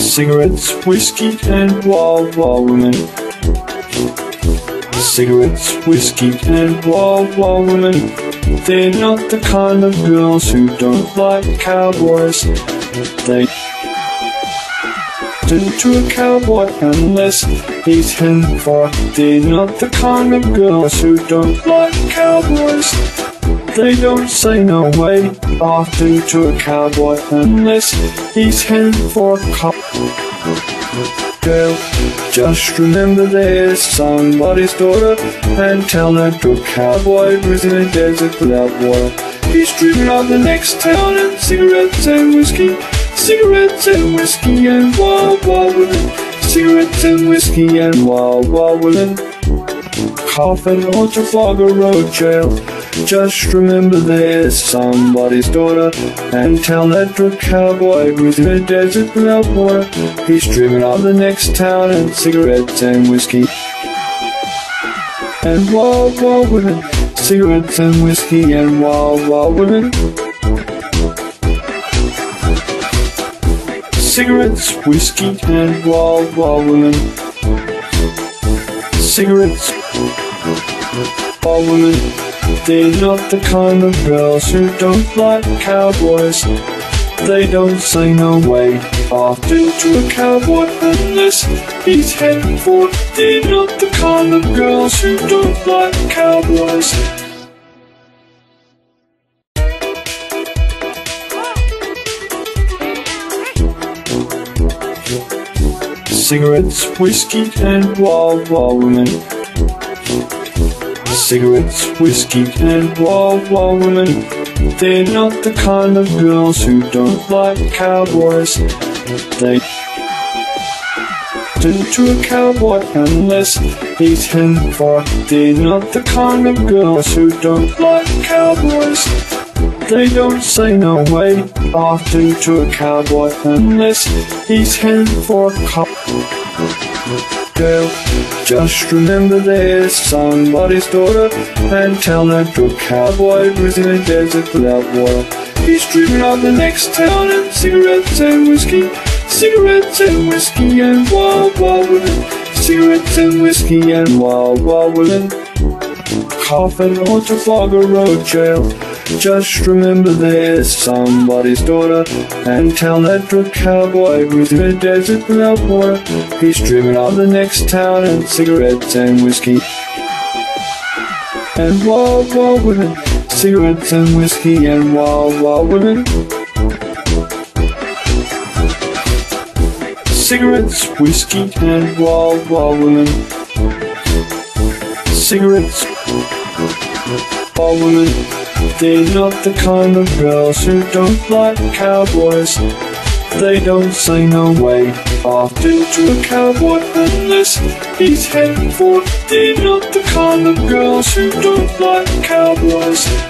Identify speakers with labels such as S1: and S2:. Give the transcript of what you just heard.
S1: Cigarettes, whiskey, and wild, wild women. Cigarettes, whiskey, and wild, wild women. They're not the kind of girls who don't like cowboys. They to a cowboy unless he's heading for. They're not the kind of girls who don't like cowboys. They don't say no way often to a cowboy unless he's heading for a cop. Girl, just remember there's somebody's daughter and tell her to cowboy who's in a desert without water. He's dreaming of the next town and cigarettes and whiskey, cigarettes and whiskey and wild, wild women, cigarettes and whiskey and wild, wild women. Coffin or Trafalgar Road Jail. Just remember there's somebody's daughter and tell that drunk cowboy who's in a desert without water. He's dreaming of the next town and cigarettes and whiskey. And wild, wild women, cigarettes and whiskey and wild, wild women. Cigarettes, whiskey, and wild, wild women. Cigarettes, wild women. They're not the kind of girls who don't like cowboys. They don't say no way often to a cowboy unless he's heading for. They're not the kind of girls who don't like cowboys. Cigarettes, whiskey, and wild, wild women. Cigarettes, whiskey, and wild, women. They're not the kind of girls who don't like cowboys. They turn to a cowboy unless he's heading for. They're not the kind of girls who don't like cowboys. They don't say no way often to a cowboy unless he's heading for a cop. Girl, just remember there's somebody's daughter and tell that to a cowboy who's in a desert without water. He's dreaming of the next town and cigarettes and whiskey, cigarettes and whiskey and wild, wild women, cigarettes and whiskey and wild, wild women. Coffin or Trafalgar Road Jail. Just remember there's somebody's daughter and tell that drunk cowboy who's in a desert without water. He's dreaming of the next town and cigarettes and whiskey. And wild, wild women, cigarettes and whiskey and wild, wild women. Cigarettes, whiskey, and wild, wild women. Cigarettes, wild women. They're not the kind of girls who don't like cowboys. They don't say no way often to a cowboy unless he's heading for. They're not the kind of girls who don't like cowboys.